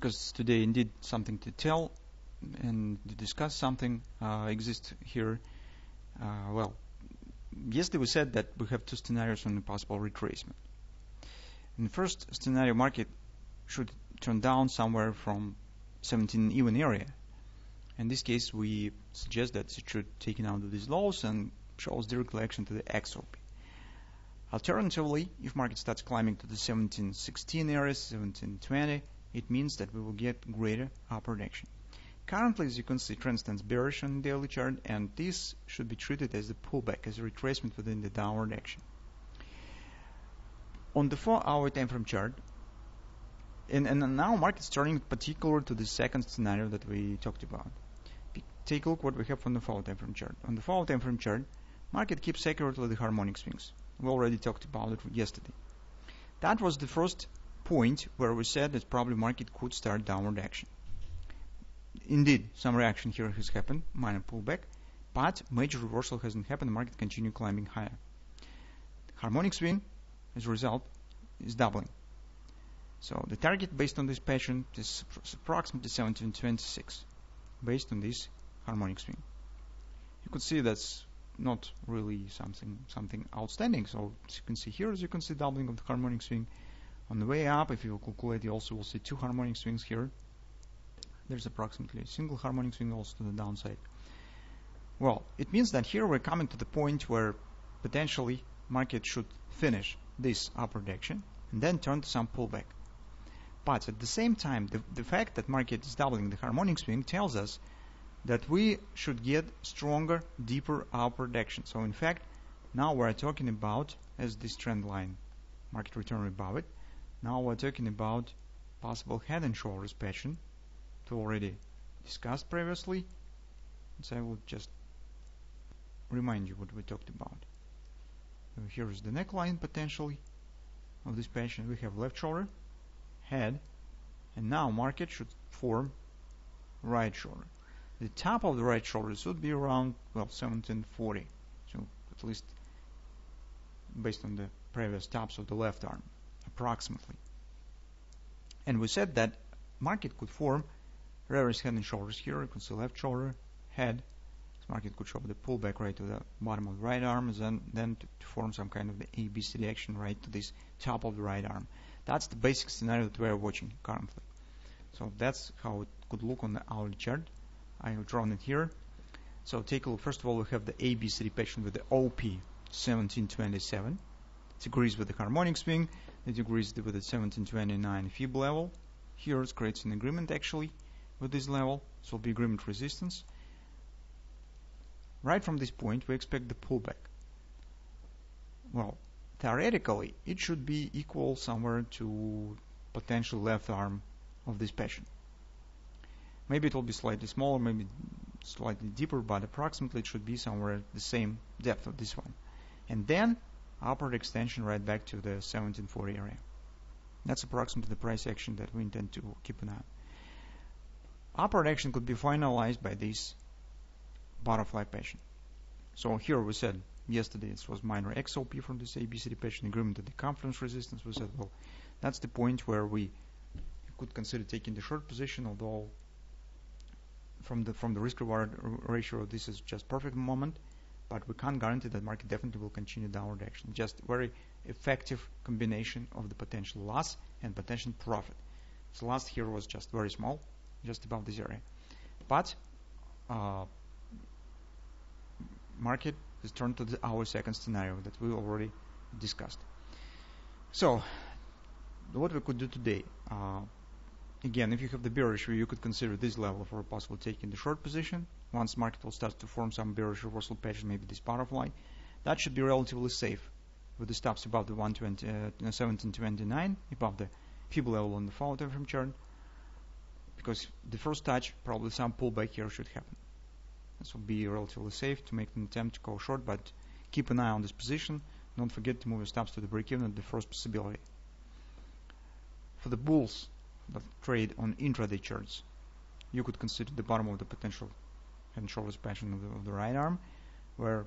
because today indeed something to tell and to discuss something uh, exists here. Uh, well, yesterday we said that we have two scenarios on the possible retracement. In the first scenario, market should turn down somewhere from 17 even area. In this case, we suggest that it should take out of these lows and shows direct action to the XOP. Alternatively, if market starts climbing to the 1716 area, 1720, it means that we will get greater upward action. Currently, as you can see, trend stands bearish on the daily chart, and this should be treated as a pullback, as a retracement within the downward action. On the 4-hour time frame chart, and, and now market's turning particular to the second scenario that we talked about. Take a look what we have on the 4 time frame chart. On the 4 time frame chart, market keeps accurately the harmonic swings. We already talked about it yesterday. That was the first point where we said that probably market could start downward action. Indeed, some reaction here has happened, minor pullback, but major reversal hasn't happened. The market continue climbing higher. Harmonic swing, as a result, is doubling. So the target based on this pattern is approximately 1726, based on this harmonic swing. You could see that's not really something something outstanding. So as you can see here, as you can see doubling of the harmonic swing. On the way up, if you calculate, you also will see two harmonic swings here. There's approximately a single harmonic swing also to the downside. Well, it means that here we're coming to the point where potentially market should finish this upward action and then turn to some pullback. But at the same time, the, the fact that market is doubling the harmonic swing tells us that we should get stronger, deeper upward action. So in fact, now we're talking about, as this trend line, market return above it, now we're talking about possible head and shoulders pattern to already discussed previously. So I will just remind you what we talked about. So here is the neckline potentially of this pattern. We have left shoulder, head, and now market should form right shoulder. The top of the right shoulder should be around well 1740, so at least based on the previous tops of the left arm approximately. And we said that market could form reverse head and shoulders here. You can see left shoulder, head. This market could show the pullback right to the bottom of the right arm, and then, to, to form some kind of the ABC action right to this top of the right arm. That's the basic scenario that we are watching currently. So that's how it could look on the hourly chart. I have drawn it here. So take a look. First of all, we have the ABC pattern with the OP 1727. It agrees with the harmonic swing. It agrees with the 1729 fib level. Here it creates an agreement actually with this level. This will be agreement resistance. Right from this point, we expect the pullback. Well, theoretically, it should be equal somewhere to potential left arm of this pattern. Maybe it will be slightly smaller, maybe slightly deeper, but approximately it should be somewhere the same depth of this one. And then upward extension right back to the 1740 area. That's approximately the price action that we intend to keep an eye on. Upward action could be finalized by this butterfly pattern. So here we said yesterday it was minor XOP from this ABCD pattern agreement at the confluence resistance. We said, well, that's the point where we could consider taking the short position, although from the from the risk reward ratio this is just perfect moment but we can't guarantee that market definitely will continue downward action. Just very effective combination of the potential loss and potential profit. So loss here was just very small, just above this area. But uh, market has turned to the, our second scenario that we already discussed. So what we could do today, uh, again, if you have the bearish view, you could consider this level for a possible take in the short position. Once market will start to form some bearish reversal pattern, maybe this butterfly, that should be relatively safe with the stops above the 120, uh, 1729, above the Fib level on the follow time frame chart. because the first touch, probably some pullback here should happen. This will be relatively safe to make an attempt to go short, but keep an eye on this position. Don't forget to move your stops to the break even at the first possibility. For the bulls that trade on intraday charts, you could consider the bottom of the potential head and shoulders pattern of the, of the right arm, where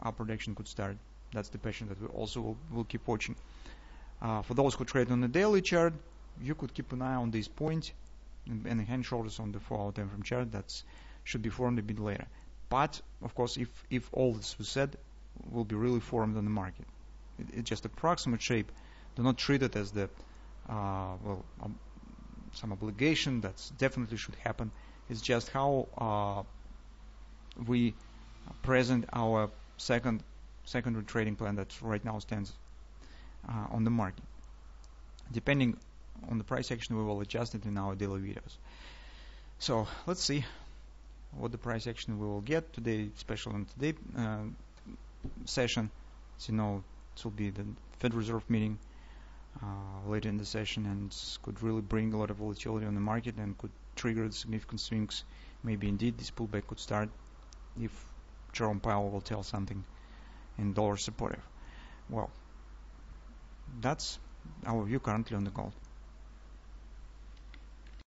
our prediction could start. That's the pattern that we also will, will keep watching. Uh, for those who trade on the daily chart, you could keep an eye on this point and, and hand shoulders on the 4-hour time frame chart. That should be formed a bit later. But of course, if if all this was said, will be really formed on the market. It, it's just a approximate shape. Do not treat it as the uh, well um, some obligation that definitely should happen. It's just how uh, we present our second secondary trading plan that right now stands uh, on the market. Depending on the price action, we will adjust it in our daily videos. So let's see what the price action we will get today, especially on today uh, session. As you know, it will be the Fed Reserve meeting uh, later in the session and could really bring a lot of volatility on the market and could trigger significant swings. Maybe indeed this pullback could start if Jerome Powell will tell something in dollar supportive. Well, that's our view currently on the gold.